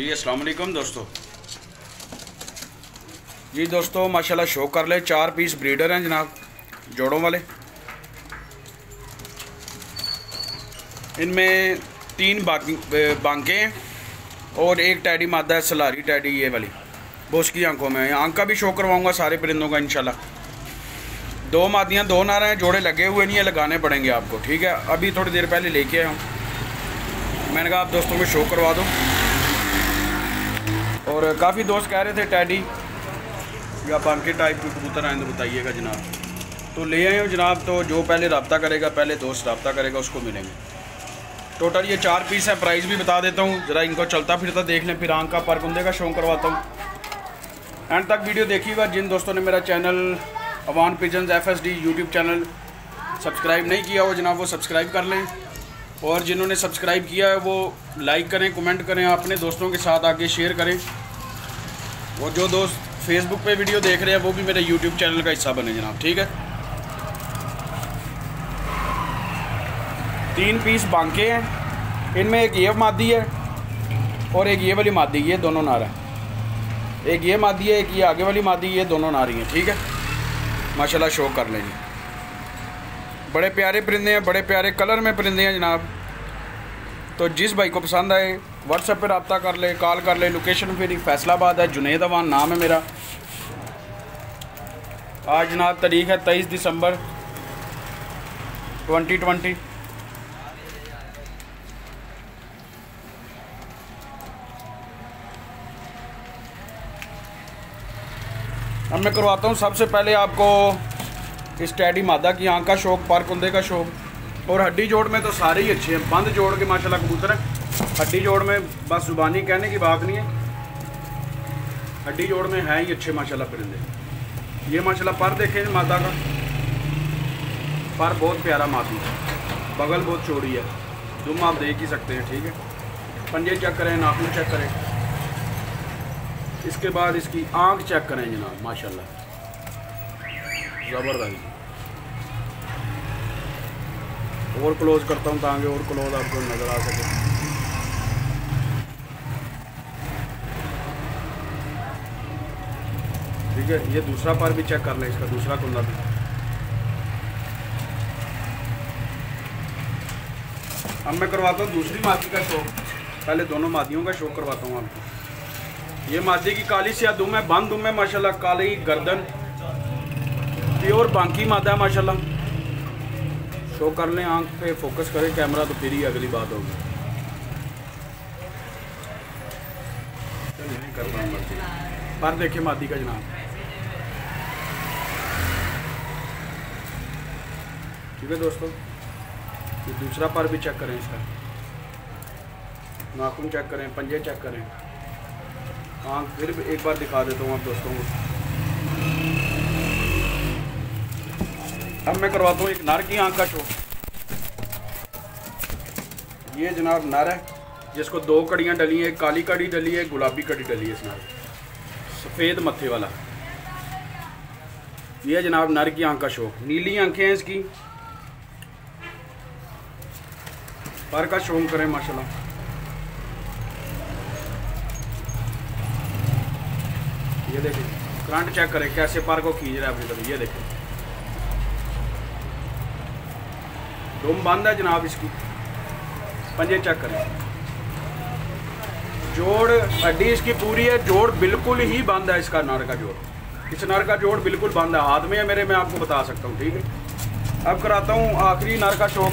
जी वालेकुम दोस्तों। जी दोस्तों, माशाल्लाह शो कर ले, चार पीस ब्रीडर हैं जनाब, जोड़ों वाले। इनमें तीन बांके हैं और एक टैडी मादा है, सलारी टैडी, ये वाली। बोस की आँखों में आँख का भी शो करवाऊँगा सारे परिंदों का, इंशाल्लाह। दो मादियाँ, दो नारा हैं, जोड़े लगे हुए नहीं है, लगाने पड़ेंगे आपको, ठीक है? अभी थोड़ी देर पहले लेके आया हूँ। मैंने कहा आप दोस्तों को शो करवा दो। और काफ़ी दोस्त कह रहे थे, टैडी, या बांके टाइप के कबूतर आए तो बताइएगा जनाब। तो ले आए हो जनाब तो जो पहले रबता करेगा, पहले दोस्त रबता करेगा, उसको मिलेंगे। टोटल ये चार पीस है प्राइस भी बता देता हूँ, ज़रा इनको चलता फिरता देख लें, फिर आँख का पर कुंदे का शौक करवाता हूँ। एंड तक वीडियो देखिएगा, जिन दोस्तों ने मेरा channel Awan pigeon F S D YouTube channel subscribe नहीं किया हो जनाब, वो सब्सक्राइब कर लें। और जिन्होंने सब्सक्राइब किया है, वो लाइक करें कमेंट करें, अपने दोस्तों के साथ आगे शेयर करें। और जो दोस्त फेसबुक पे वीडियो देख रहे हैं, वो भी मेरे यूट्यूब चैनल का हिस्सा बने जनाब, ठीक है? तीन पीस बांके हैं। इनमें एक ये मादी है और एक ये वाली मादी, ये दोनों नार है। एक ये मादी है, एक ये आगे वाली मादी, ये दोनों नारी हैं, ठीक है? माशाल्लाह शो कर लेंगे। बड़े प्यारे परिंदे हैं, बड़े प्यारे कलर में परिंदे हैं जनाब। तो जिस भाई को पसंद आए व्हाट्सएप पर रबता कर ले कॉल कर ले लोकेशन फिर फैसलाबाद है, जुनेद अवान, नाम है मेरा। आज जनाब तारीख है तेईस दिसंबर ट्वेंटी ट्वेंटी अब मैं करवाता हूँ सबसे पहले आपको इस टैडी मादा की आँख का शौक पार कुंदे का शौक। और हड्डी जोड़ में तो सारे ही अच्छे हैं। बंद जोड़ के माशाल्लाह कबूतर है। हड्डी जोड़ में बस जुबानी कहने की बात नहीं है। हड्डी जोड़ में है ही अच्छे माशाल्लाह परिंदे। ये माशाल्लाह पर देखें मादा का। पर बहुत प्यारा मादी बगल बहुत चौड़ी है। दुम आप देख ही सकते हैं, ठीक है? पंजे चेक करें नाखून चेक करें। इसके बाद इसकी आँख चेक करें जनाब, माशाल्लाह। ज़बरदस्त। और क्लोज करता हूँ ताकि और क्लोज आपको नज़र आ सके। ठीक है, ये दूसरा पार भी चेक कर लें इसका, दूसरा कुंदा भी। अब मैं करवाता हूँ दूसरी मादी का शो पहले दोनों मादियों का शो करवाता हूँ आपको। ये मादी की काली से दुम है, बंद दुम है, माशाल्लाह, काली गर्दन। प्योर बांकी मादा है, माशाल्लाह। शो कर लें, आँख पे फोकस करें कैमरा तो फिर ही अगली बात होगी। पर देखिए मादी का जनाब। ठीक है दोस्तों? ये दूसरा पर भी चेक करें इसका। नाखून चेक करें, पंजे चेक करें। आँख फिर एक बार दिखा देता हूँ आप दोस्तों को। अब मैं करवाता हूँ एक नर की आँख का शो ये जनाब नर है, जिसको दो कड़ियाँ डली हैं काली कड़ी डली है गुलाबी कड़ी डली है इस नर सफ़ेद मत्थे वाला। ये जनाब नर की आँख का शो नीली आँखें हैं इसकी। पर का शो करें, माशाल्लाह। ये देखें करंट चेक करें, कैसे पर को खींच रहा है अपनी तरफ़। ये देखें डोम बंद है जनाब इसकी। पंजे चेक करें। जोड़, हड्डी इसकी पूरी है, जोड़ बिल्कुल ही बंद है इसका नर का जोड़। इस नर का जोड़ बिल्कुल बंद है। हाथ में है मेरे, मैं आपको बता सकता हूँ, ठीक है? अब कराता हूँ आखिरी नर का शौक।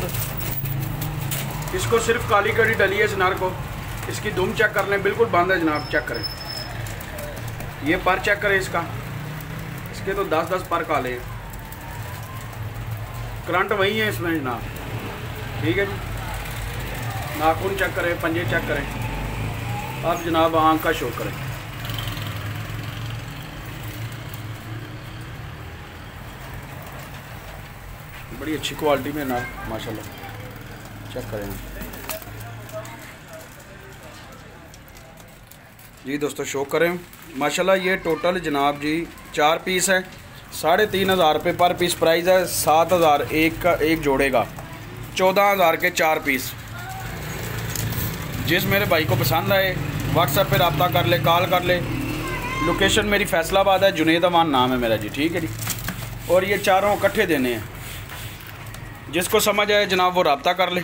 इसको सिर्फ़ काली कड़ी डली है इस नर को। इसकी दुम चेक कर लें, बिल्कुल बंद है जनाब चेक करें। ये पर चेक करें इसका। इसके तो दस दस पर काले हैं। करंट वही है इसमें जनाब। ठीक है जी। नाखून चेक करें, पंजे चेक करें। अब जनाब आँख का शो करें। बड़ी अच्छी क्वालिटी में ना माशाल्लाह। चेक करें। जी दोस्तों शो करें। माशाल्लाह, ये टोटल जनाब जी, चार पीस है। साढ़े तीन हज़ार रुपये पर पीस प्राइस है, सात हज़ार एक का, एक जोड़ेगा चौदह हज़ार के चार पीस। जिस मेरे भाई को पसंद आए व्हाट्सएप पे रबता कर ले कॉल कर ले। लोकेशन मेरी फैसलाबाद है, जुनेद अमान नाम है मेरा जी, ठीक है जी? और ये चारों इकट्ठे देने हैं। जिसको समझ आए जनाब वो रबता कर ले।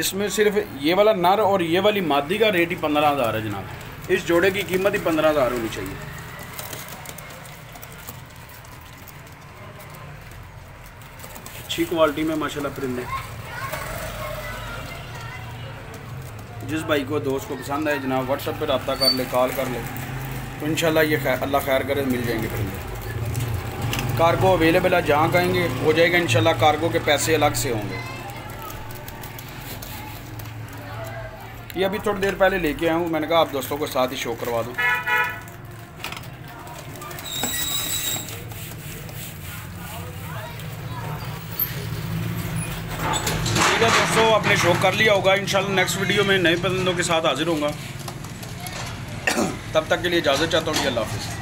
इसमें सिर्फ़ ये वाला नर और ये वाली मादी का रेट ही पंद्रह हज़ार है जनाब। इस जोड़े की कीमत ही पंद्रह हज़ार होनी चाहिए। अच्छी क्वालिटी में, माशाल्लाह परिंदे जिस भाई को, दोस्त को पसंद आए जनाब व्हाट्सएप पर रबता कर ले कॉल कर ले तो इन ये खैर अल्लाह खैर करे, मिल जाएँगे परिंदे कार्गो अवेलेबल है, जहाँ कहेंगे, हो जाएगा इन कार्गो के पैसे अलग से होंगे। ये अभी थोड़ी देर पहले लेके आया हूँ। मैंने कहा आप दोस्तों को साथ ही शो करवा दूँ। ठीक है दोस्तों, आपने शो कर लिया होगा। इंशाल्लाह नेक्स्ट वीडियो में नए पसंदों के साथ हाजिर होगा तब तक के लिए इजाज़त चाहता हूँ अल्लाह हाफिज़।